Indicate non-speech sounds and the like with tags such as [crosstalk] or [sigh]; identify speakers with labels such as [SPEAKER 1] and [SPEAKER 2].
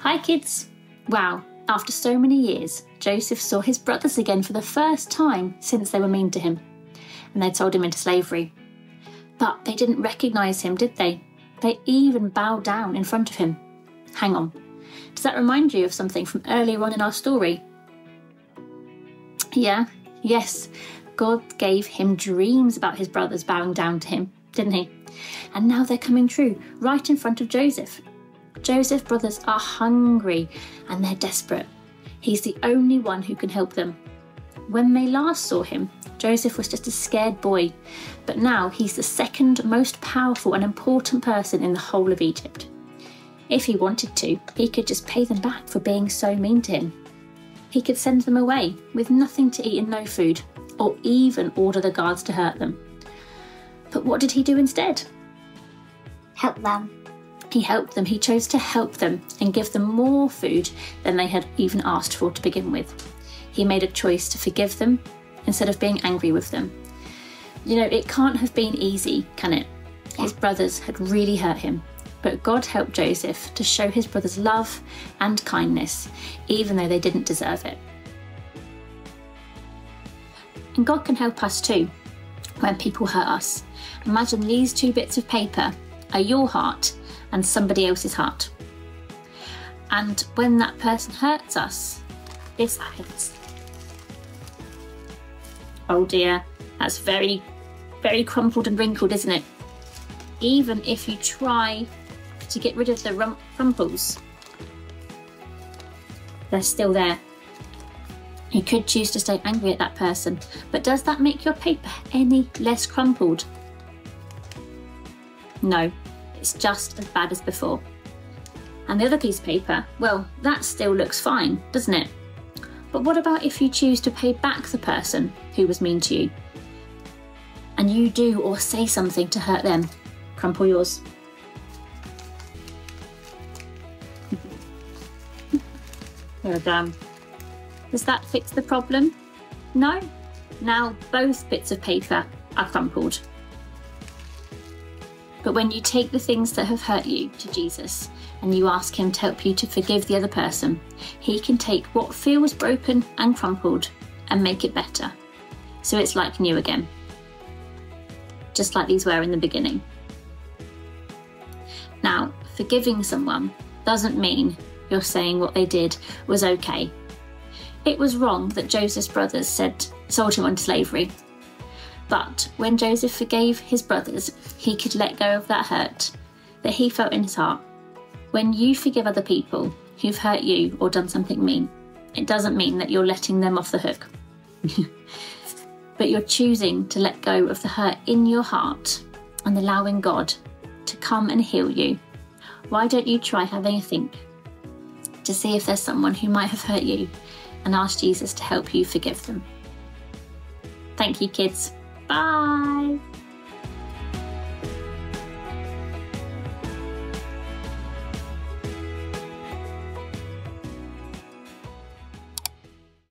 [SPEAKER 1] Hi, kids. Wow, after so many years, Joseph saw his brothers again for the first time since they were mean to him, and they'd sold him into slavery. But they didn't recognise him, did they? They even bowed down in front of him. Hang on. Does that remind you of something from earlier on in our story? Yeah, yes. God gave him dreams about his brothers bowing down to him, didn't he? And now they're coming true, right in front of Joseph. Joseph's brothers are hungry and they're desperate. He's the only one who can help them. When they last saw him, Joseph was just a scared boy, but now he's the second most powerful and important person in the whole of Egypt. If he wanted to, he could just pay them back for being so mean to him. He could send them away with nothing to eat and no food, or even order the guards to hurt them. But what did he do instead?
[SPEAKER 2] Help them.
[SPEAKER 1] He helped them, he chose to help them and give them more food than they had even asked for to begin with. He made a choice to forgive them instead of being angry with them. You know, it can't have been easy, can it? His brothers had really hurt him, but God helped Joseph to show his brothers love and kindness, even though they didn't deserve it. And God can help us too when people hurt us. Imagine these two bits of paper are your heart and somebody else's heart. And when that person hurts us, this happens. Oh dear, that's very, very crumpled and wrinkled, isn't it? Even if you try to get rid of the rum- crumples, they're still there. You could choose to stay angry at that person, but does that make your paper any less crumpled? No, it's just as bad as before. And the other piece of paper, well, that still looks fine, doesn't it? But what about if you choose to pay back the person who was mean to you? And you do or say something to hurt them? Crumple yours. [laughs] You're done. Does that fix the problem? No? Now both bits of paper are crumpled. But when you take the things that have hurt you to Jesus and you ask Him to help you to forgive the other person, He can take what feels broken and crumpled and make it better. So it's like new again. Just like these were in the beginning. Now, forgiving someone doesn't mean you're saying what they did was okay. It was wrong that Joseph's brothers said sold him into slavery but when Joseph forgave his brothers, he could let go of that hurt that he felt in his heart. When you forgive other people who've hurt you or done something mean, it doesn't mean that you're letting them off the hook. [laughs] but you're choosing to let go of the hurt in your heart and allowing God to come and heal you. Why don't you try having a think to see if there's someone who might have hurt you and ask Jesus to help you forgive them? Thank you, kids. Bye.